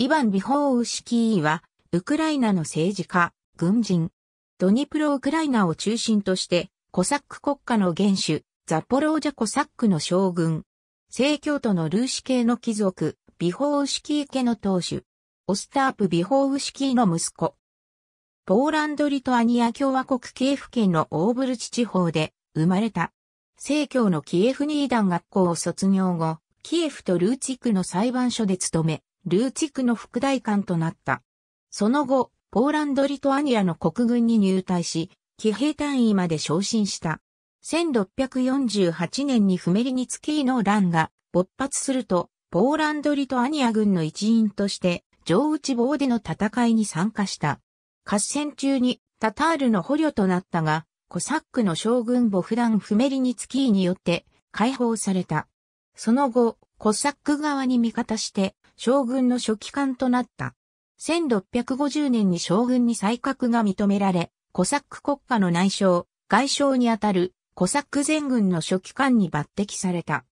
イヴァン・ビホーウシキーは、ウクライナの政治家、軍人。ドニプロウクライナを中心として、コサック国家の元首、ザポロージャコサックの将軍。正教徒のルーシ系の貴族、ビホーウシキー家の当主。オスタープ・ビホーウシキーの息子。ポーランド・リトアニア共和国キエフ県のオーブルチ地方で生まれた。正教のキエフニーダン学校を卒業後、キエフとルーチクの裁判所で勤め、ルーチクの副大官となった。その後、ポーランド・リトアニアの国軍に入隊し、騎兵隊員まで昇進した。1648年にフメリニツキーの乱が勃発すると、ポーランド・リトアニア軍の一員として、上内棒での戦いに参加した。合戦中にタタールの捕虜となったが、コサックの将軍ボフダン・フメリニツキーによって解放された。その後、コサック側に味方して将軍の書記官となった。1650年に将軍に才覚が認められ、コサック国家の内相、外相にあたるコサック全軍の書記官に抜擢された。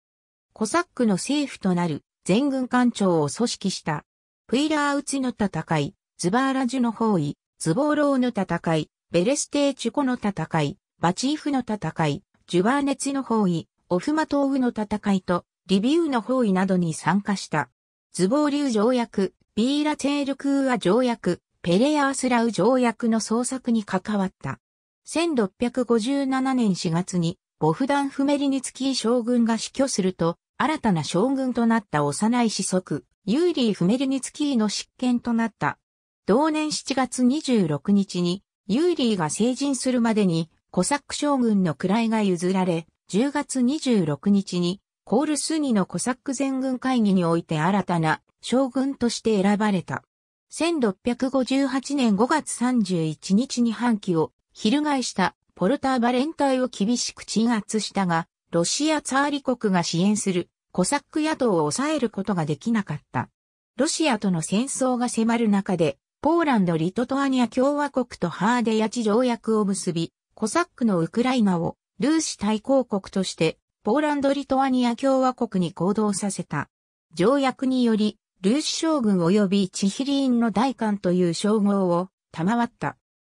コサックの政府となる全軍官庁を組織した。プイラーウツの戦い、ズバーラジュの包囲、ズボーローの戦い、ベレステーチュコの戦い、バチーフの戦い、ジュバーネツの包囲、オフマトーウの戦いと、リビューの包囲などに参加した。ズボーリュー条約、ビーラツェールクーア条約、ペレアースラウ条約の創作に関わった。1657年4月に、ボフダン・フメリニツキー将軍が死去すると、新たな将軍となった幼い子息、ユーリー・フメリニツキーの執権となった。同年7月26日に、ユーリーが成人するまでに、コサック将軍の位が譲られ、10月26日に、コールスニのコサック全軍会議において新たな将軍として選ばれた。1658年5月31日に反旗を翻したポルターバレン隊を厳しく鎮圧したが、ロシアツァーリ国が支援するコサック野党を抑えることができなかった。ロシアとの戦争が迫る中で、ポーランド・リトトアニア共和国とハーデヤチ条約を結び、コサックのウクライナをルーシ対抗国として、ポーランド・リトアニア共和国に行動させた。条約により、ルーシ将軍及びチヒリーンの大官という称号を賜った。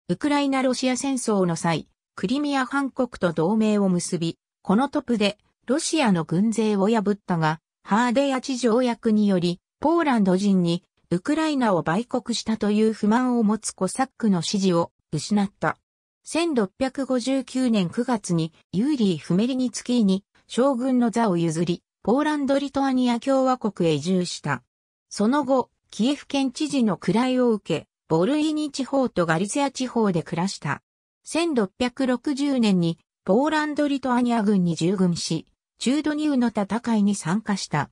ウクライナ・ロシア戦争の際、クリミア半国と同盟を結び、このトップでロシアの軍勢を破ったが、ハーデヤチ条約により、ポーランド人にウクライナを売国したという不満を持つコサックの支持を失った。1659年9月にユーリー・フメリニツキーに将軍の座を譲り、ポーランド・リトアニア共和国へ移住した。その後、キエフ県知事の位を受け、ボルイニ地方とガリツィア地方で暮らした。1660年にポーランド・リトアニア軍に従軍し、中ドニューの戦いに参加した。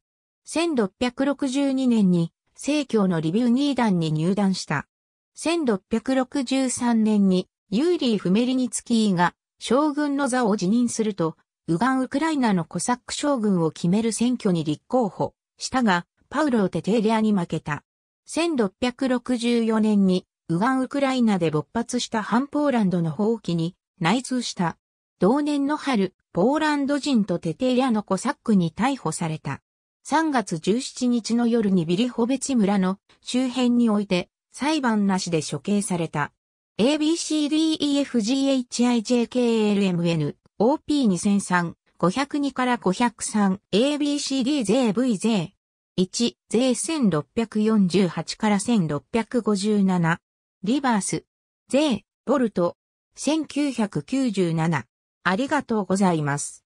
1662年に正教のリビューニーダンに入団した。1663年にユーリー・フメリニツキーが将軍の座を辞任すると、ウガン・ウクライナのコサック将軍を決める選挙に立候補したが、パウロ・テテーレアに負けた。1664年にウガン・ウクライナで勃発した反ポーランドの放棄に内通した。同年の春、ポーランド人とテテーレアのコサックに逮捕された。3月17日の夜にビリホベチ村の周辺において裁判なしで処刑された。ABCDEFGHIJKLMN OP2003 502から503 ABCDJVJ 1税1648から1657リバース。税ボルト。1997ありがとうございます。